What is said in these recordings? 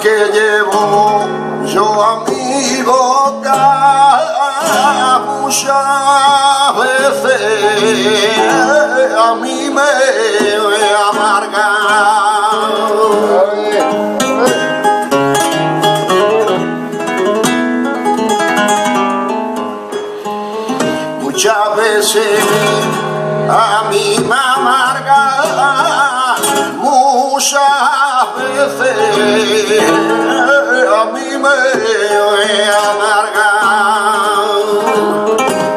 que llevo yo a mi boca muchas veces a mí me amarga. Muchas veces a mí me amarga, muchas amanecer a mí me amarga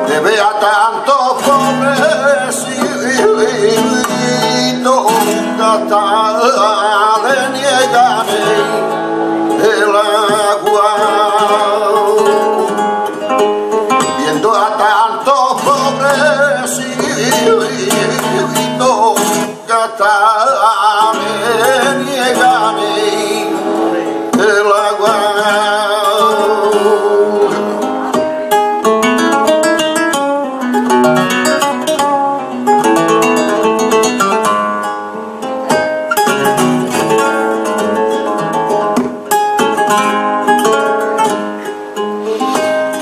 que vea tantos pobres y tontas le niegan el agua. Viendo a tantos pobres y tontas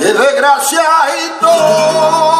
de desgraciadito.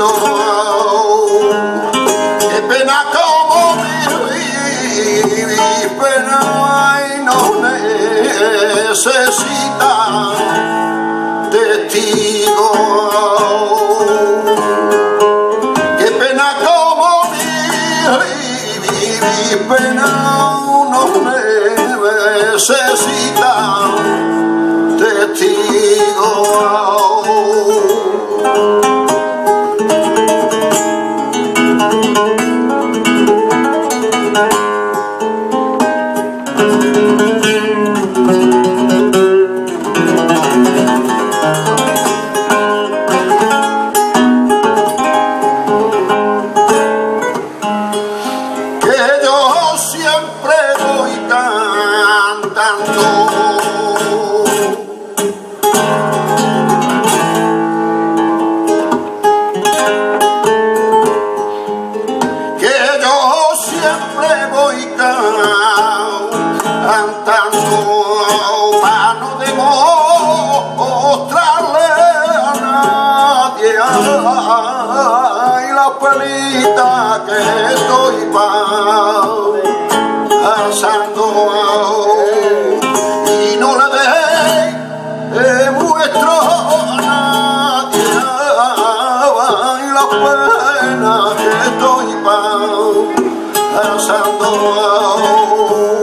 Qué pena como viví, pena y no necesita testigo. Qué pena como viví, pena no necesita testigo. Antônio Pau, São Antônio